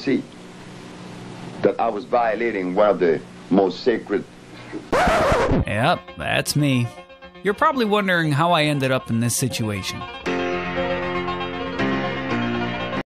see that I was violating one of the most sacred. Yep, that's me. You're probably wondering how I ended up in this situation.